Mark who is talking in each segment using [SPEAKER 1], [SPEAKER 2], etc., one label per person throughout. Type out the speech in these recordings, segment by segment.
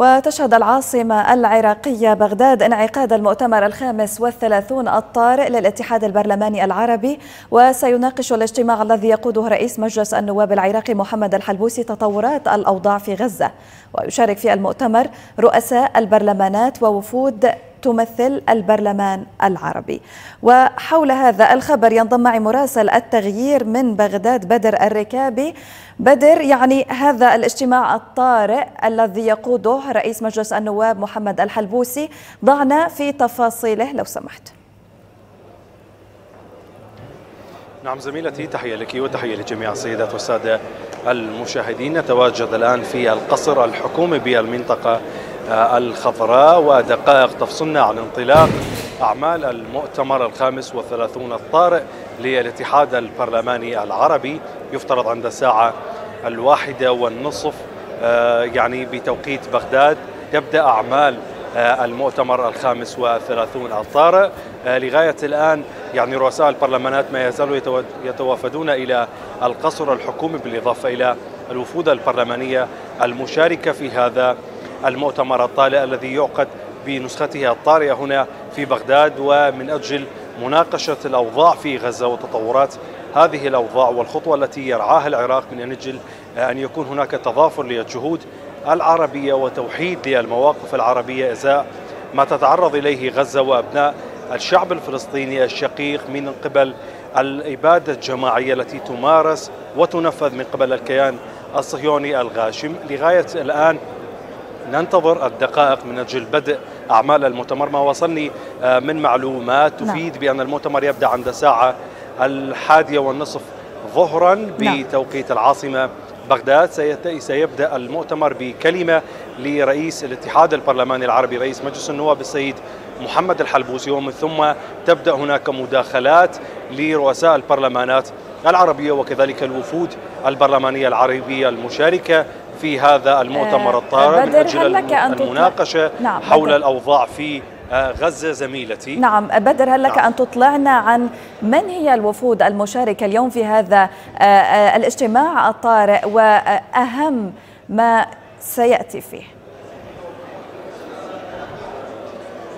[SPEAKER 1] وتشهد العاصمة العراقية بغداد انعقاد المؤتمر الخامس والثلاثون الطارئ للاتحاد البرلماني العربي وسيناقش الاجتماع الذي يقوده رئيس مجلس النواب العراقي محمد الحلبوسي تطورات الأوضاع في غزة. ويشارك في المؤتمر رؤساء البرلمانات ووفود تمثل البرلمان العربي. وحول هذا الخبر ينضم معي مراسل التغيير من بغداد بدر الركابي. بدر يعني هذا الاجتماع الطارئ الذي يقوده رئيس مجلس النواب محمد الحلبوسي. ضعنا في تفاصيله لو سمحت.
[SPEAKER 2] نعم زميلتي تحية لك وتحية لجميع السيدات والسادة المشاهدين. نتواجد الآن في القصر الحكومي بالمنطقة الخضراء ودقائق تفصلنا عن انطلاق أعمال المؤتمر الخامس والثلاثون الطارئ للاتحاد البرلماني العربي يفترض عند الساعة الواحدة والنصف آه، يعني بتوقيت بغداد تبدأ أعمال آه، المؤتمر الخامس والثلاثون الطارئ. آه، لغاية الآن يعني رؤساء البرلمانات ما يزالوا يتوافدون إلى القصر الحكومي بالإضافة إلى الوفود البرلمانية المشاركة في هذا المؤتمر الطارئ الذي يعقد بنسخته الطارئة هنا في بغداد ومن أجل مناقشة الأوضاع في غزة وتطورات هذه الأوضاع والخطوة التي يرعاها العراق من أجل أن يكون هناك تضافر للجهود العربية وتوحيد للمواقف العربية إزاء ما تتعرض إليه غزة وأبناء الشعب الفلسطيني الشقيق من قبل الإبادة الجماعية التي تمارس وتنفذ من قبل الكيان الصهيوني الغاشم. لغاية الآن ننتظر الدقائق من أجل بدء أعمال المؤتمر ما وصلني آه، من معلومات نعم. تفيد بأن المؤتمر يبدأ عند الساعة الحادية والنصف ظهرا نعم. بتوقيت العاصمة بغداد سيبدأ المؤتمر بكلمة لرئيس الاتحاد البرلماني العربي رئيس مجلس النواب السيد محمد الحلبوسي ومن ثم تبدأ هناك مداخلات لرؤساء البرلمانات العربية وكذلك الوفود البرلمانية العربية المشاركة في هذا المؤتمر آه، الطارئ من أجل المناقشة نعم حول بدر. الأوضاع في آه، غزة زميلتي
[SPEAKER 1] نعم بدر هل لك نعم. أن تطلعنا عن من هي الوفود المشاركة اليوم في هذا آه، الاجتماع الطارئ وأهم ما سيأتي فيه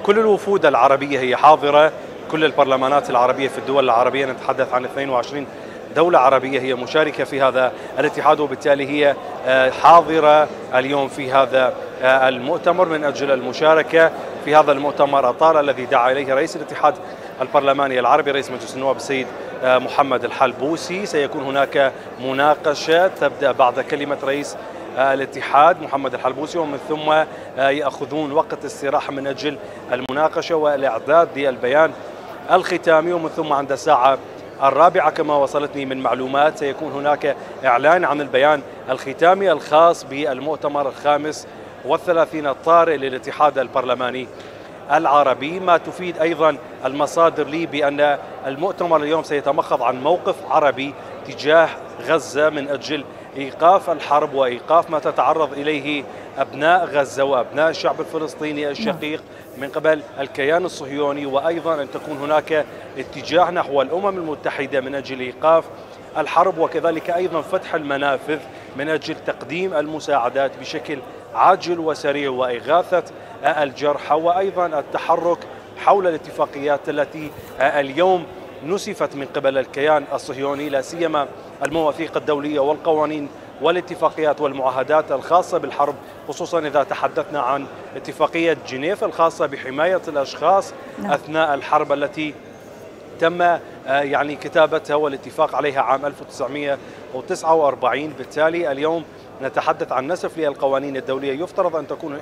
[SPEAKER 2] كل الوفود العربية هي حاضرة كل البرلمانات العربية في الدول العربية نتحدث عن 22 دولة عربية هي مشاركة في هذا الاتحاد وبالتالي هي آه، حاضرة اليوم في هذا آه، المؤتمر من أجل المشاركة في هذا المؤتمر الطارئ الذي دعا إليه رئيس الاتحاد البرلماني العربي رئيس مجلس النواب السيد آه، محمد الحلبوسي. سيكون هناك مناقشة تبدأ بعد كلمة رئيس الاتحاد محمد الحلبوسي ومن ثم يأخذون وقت استراحة من أجل المناقشة والإعداد للبيان الختامي ومن ثم عند الساعة الرابعة كما وصلتني من معلومات سيكون هناك إعلان عن البيان الختامي الخاص بالمؤتمر الخامس والثلاثين الطارئ للاتحاد البرلماني العربي. ما تفيد أيضا المصادر لي بأن المؤتمر اليوم سيتمخض عن موقف عربي تجاه غزة من أجل إيقاف الحرب وإيقاف ما تتعرض إليه أبناء غزة وأبناء الشعب الفلسطيني الشقيق من قبل الكيان الصهيوني وأيضا أن تكون هناك اتجاه نحو الأمم المتحدة من أجل إيقاف الحرب وكذلك أيضا فتح المنافذ من أجل تقديم المساعدات بشكل عاجل وسريع وإغاثة الجرحى وأيضا التحرك حول الاتفاقيات التي اليوم نسفت من قبل الكيان الصهيوني لا سيما المواثيق الدولية والقوانين والاتفاقيات والمعاهدات الخاصة بالحرب خصوصا إذا تحدثنا عن اتفاقية جنيف الخاصة بحماية الأشخاص نعم. أثناء الحرب التي تم آه، يعني كتابتها والاتفاق عليها عام 1949 بالتالي اليوم نتحدث عن نسف للقوانين الدولية يفترض أن تكون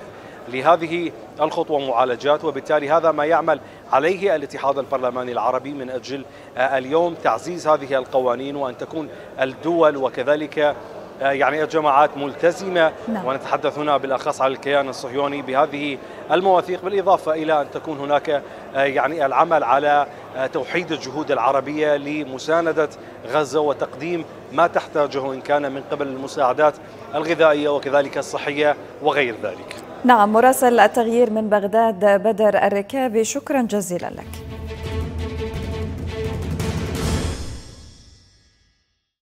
[SPEAKER 2] لهذه الخطوة معالجات وبالتالي هذا ما يعمل عليه الاتحاد البرلماني العربي من أجل آه، اليوم تعزيز هذه القوانين وأن تكون الدول وكذلك يعني الجماعات ملتزمة نعم. ونتحدث هنا بالأخص على الكيان الصهيوني بهذه المواثيق بالإضافة إلى أن تكون هناك آه، يعني العمل على توحيد الجهود العربية لمساندة غزة وتقديم ما تحتاجه إن كان من قبل المساعدات الغذائية وكذلك الصحية وغير ذلك
[SPEAKER 1] نعم مراسل التغيير من بغداد بدر الركابي شكرا جزيلا لك